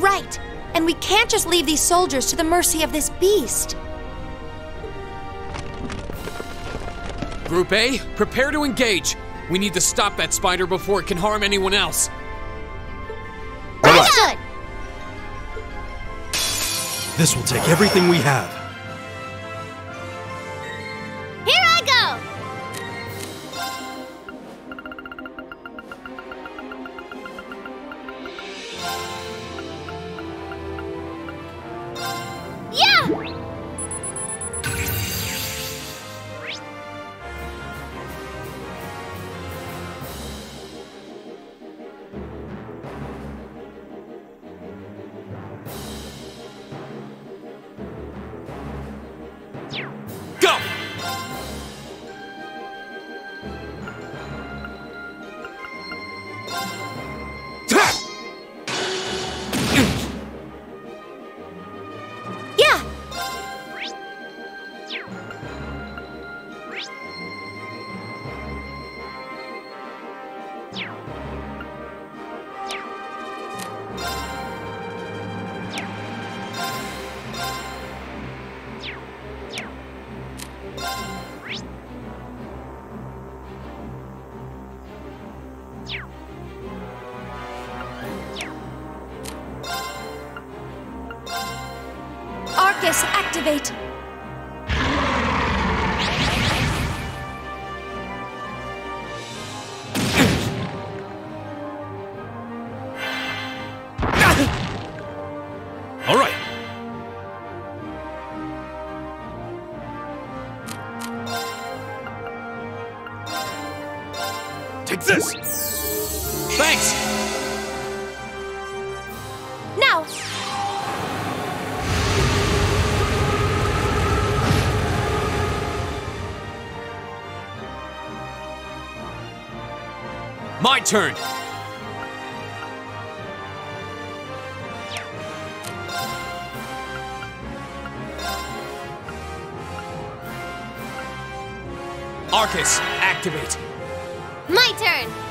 Right. And we can't just leave these soldiers to the mercy of this beast. Group A, prepare to engage. We need to stop that spider before it can harm anyone else. Good. This will take everything we have. Arcus, activate. All right. Take this! Turn! Arcus, activate! My turn!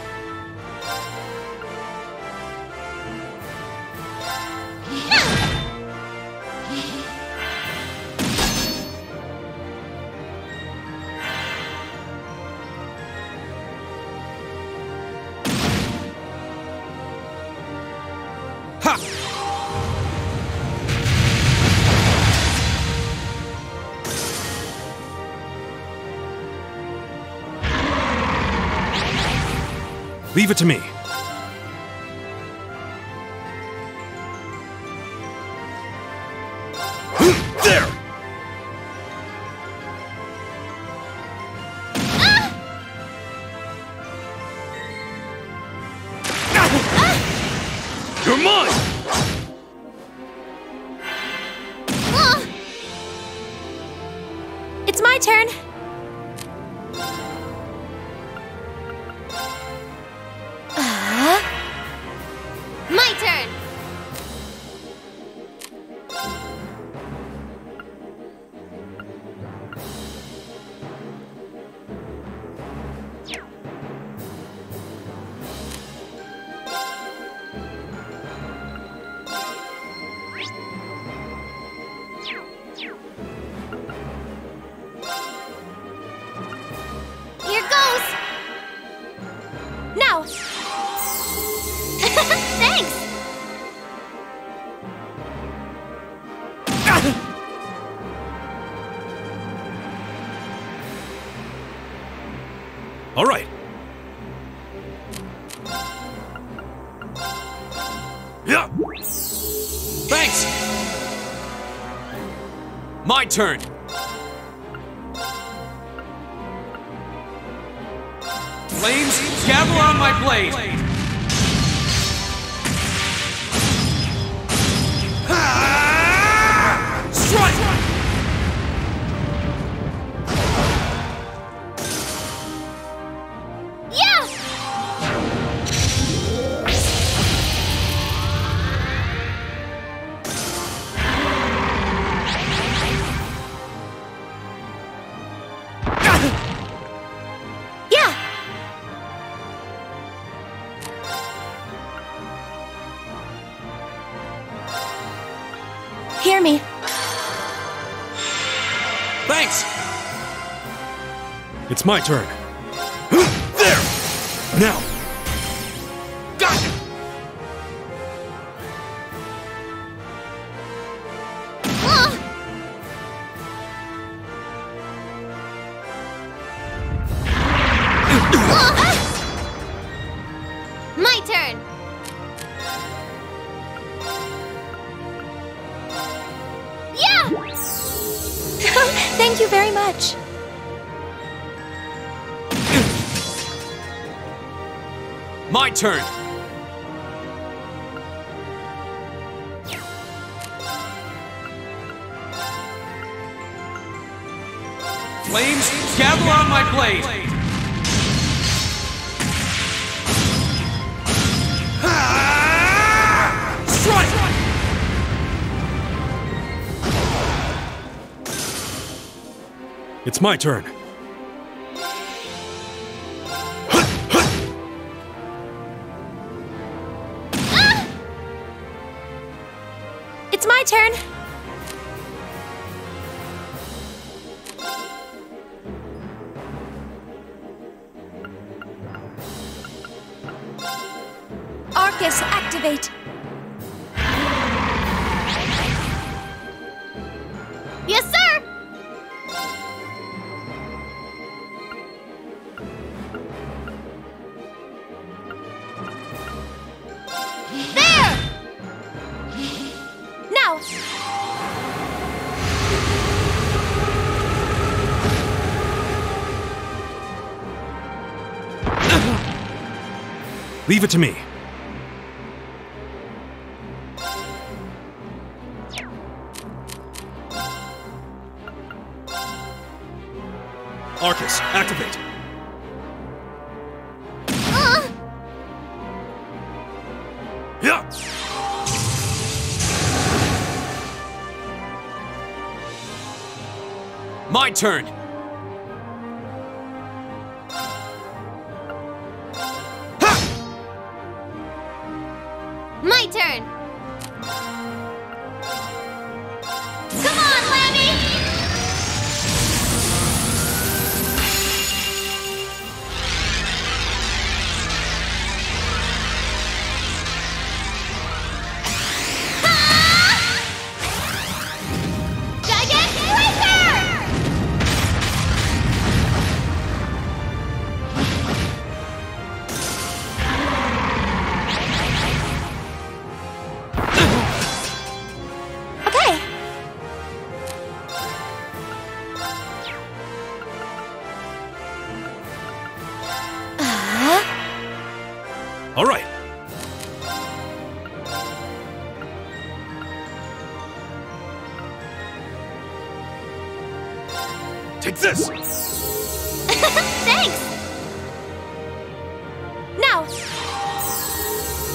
Leave it to me. Turn! Flames, gather on my blade! It's my turn. Turn! Flames, gather on my blade! Strike! It's my turn. Leave it to me.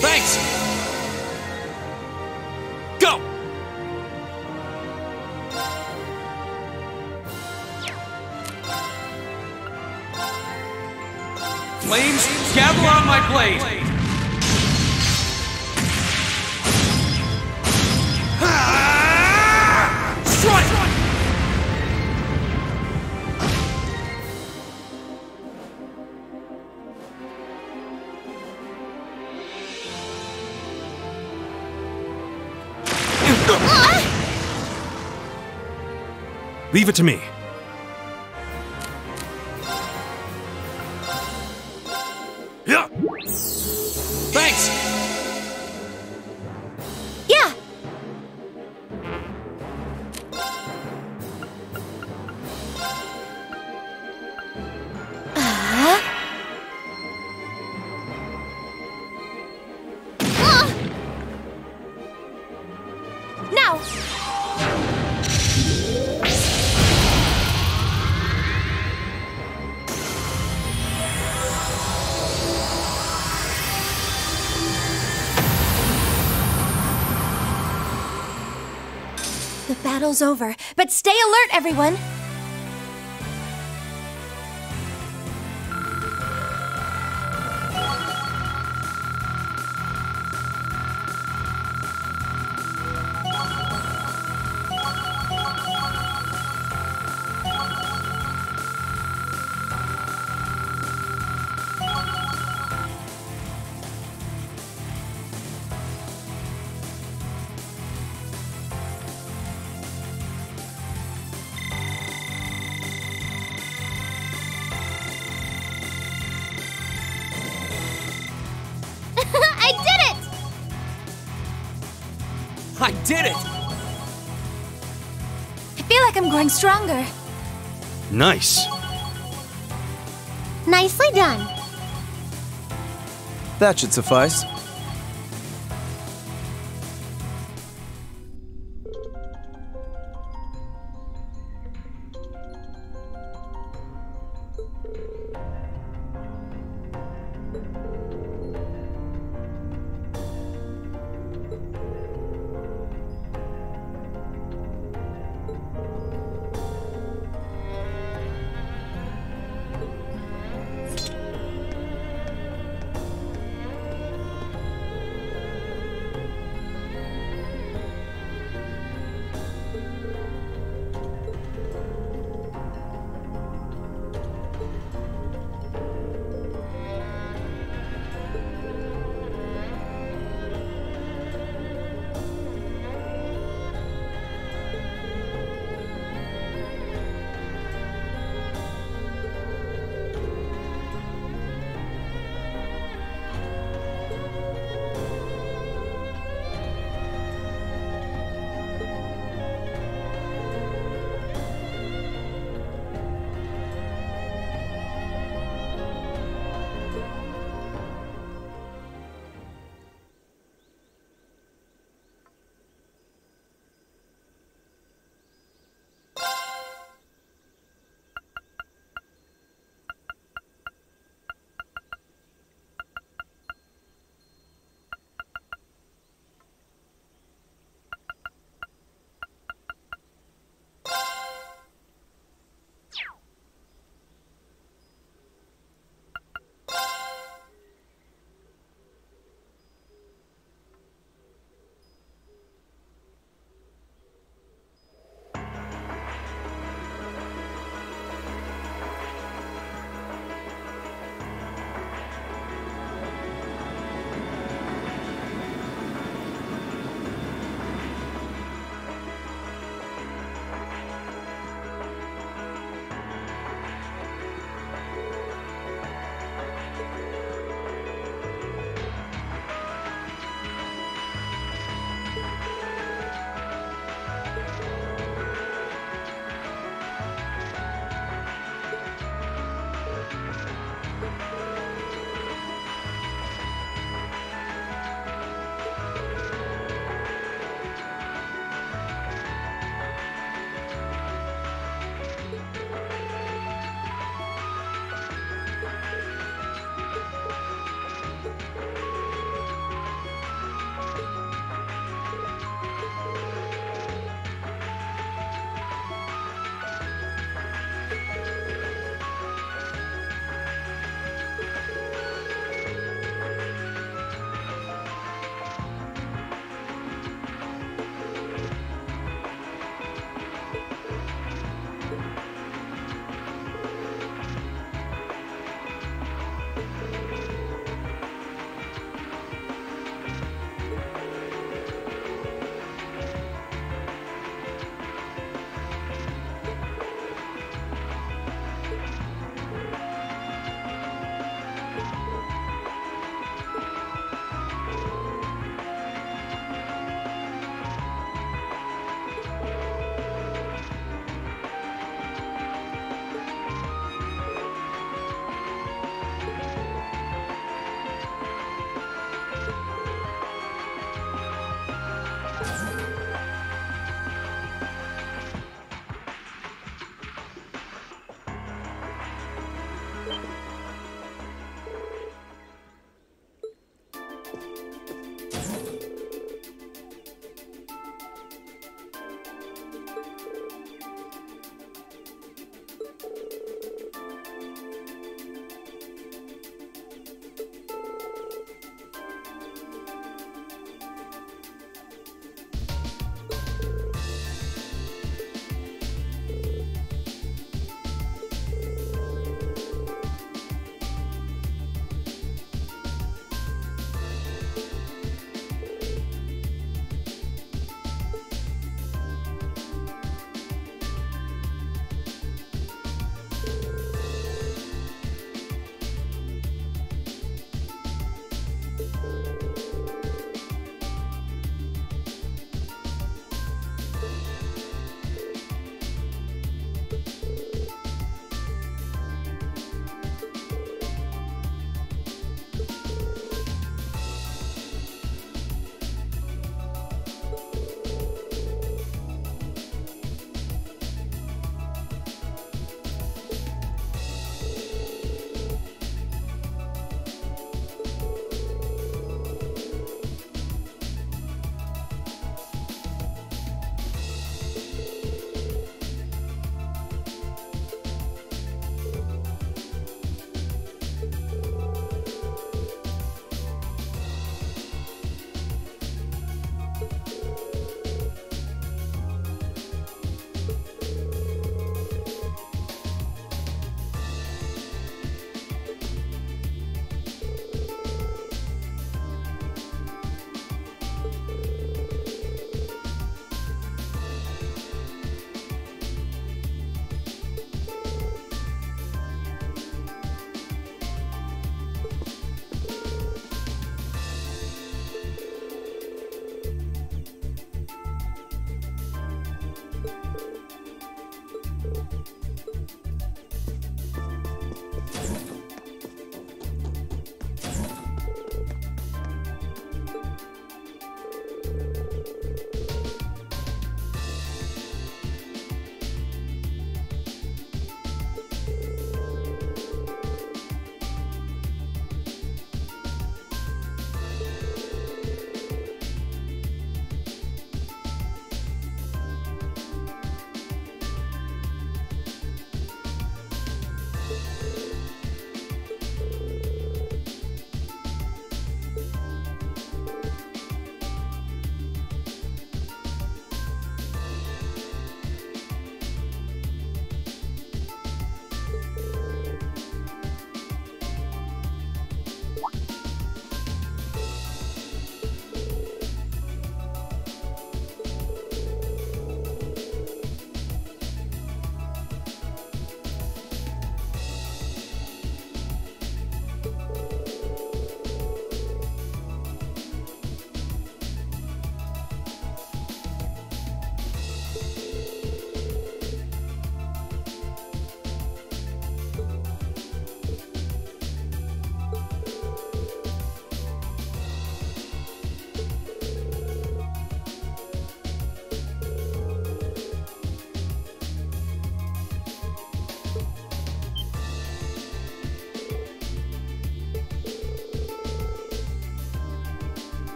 Thanks! Go! Flames, gather on my blade! Leave it to me. Yeah! Thanks! Battle's over, but stay alert, everyone. Did it! I feel like I'm growing stronger. Nice. Nicely done. That should suffice.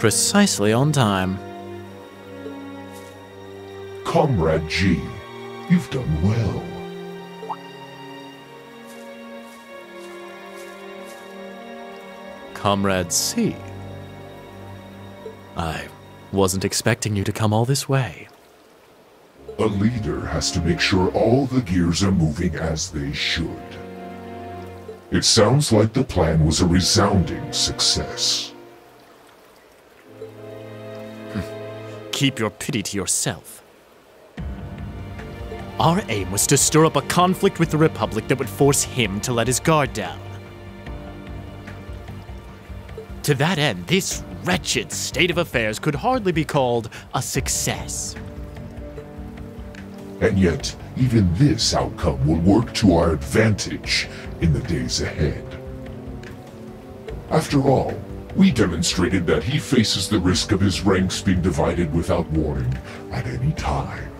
Precisely on time. Comrade G, you've done well. Comrade C. I wasn't expecting you to come all this way. A leader has to make sure all the gears are moving as they should. It sounds like the plan was a resounding success. Keep your pity to yourself. Our aim was to stir up a conflict with the Republic that would force him to let his guard down. To that end, this wretched state of affairs could hardly be called a success. And yet, even this outcome will work to our advantage in the days ahead. After all, we demonstrated that he faces the risk of his ranks being divided without warning at any time.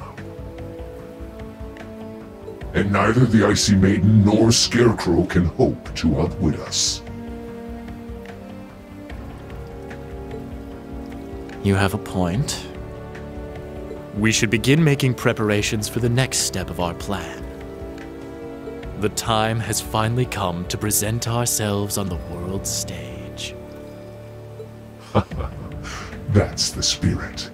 And neither the Icy Maiden nor Scarecrow can hope to outwit us. You have a point. We should begin making preparations for the next step of our plan. The time has finally come to present ourselves on the world stage. That's the spirit.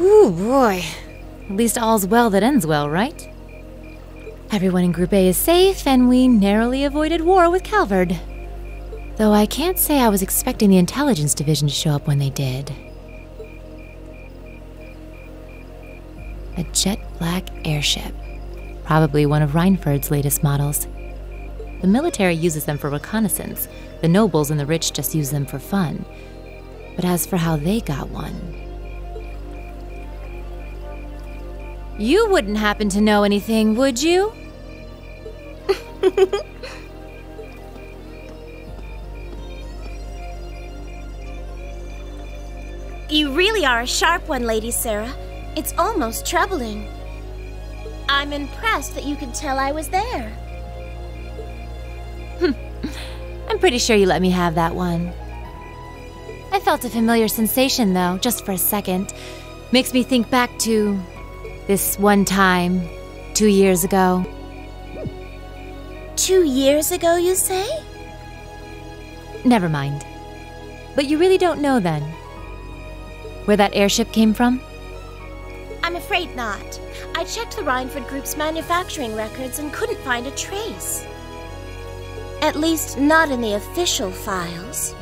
Ooh, boy. At least all's well that ends well, right? Everyone in Group A is safe, and we narrowly avoided war with Calvard. Though I can't say I was expecting the Intelligence Division to show up when they did. A jet black airship. Probably one of Reinford's latest models. The military uses them for reconnaissance, the nobles and the rich just use them for fun. But as for how they got one, You wouldn't happen to know anything, would you? You really are a sharp one, Lady Sara. It's almost troubling. I'm impressed that you could tell I was there. Hmm. I'm pretty sure you let me have that one. I felt a familiar sensation, though, just for a second. Makes me think back to this one time, two years ago. Two years ago, you say? Never mind. But you really don't know then? Where that airship came from? I'm afraid not. I checked the Reinford Group's manufacturing records and couldn't find a trace. At least, not in the official files.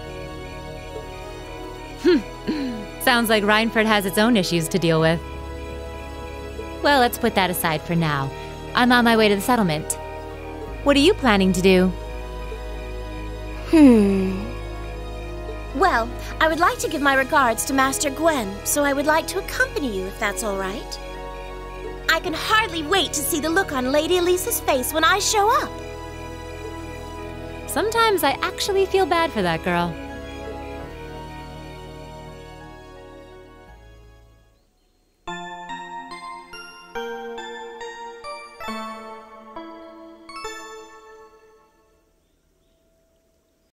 Hmm. Sounds like Reinford has its own issues to deal with. Well, let's put that aside for now. I'm on my way to the settlement. What are you planning to do? Hmm. Well, I would like to give my regards to Master Gwyn, so I would like to accompany you if that's all right. I can hardly wait to see the look on Lady Alisa's face when I show up. Sometimes I actually feel bad for that girl.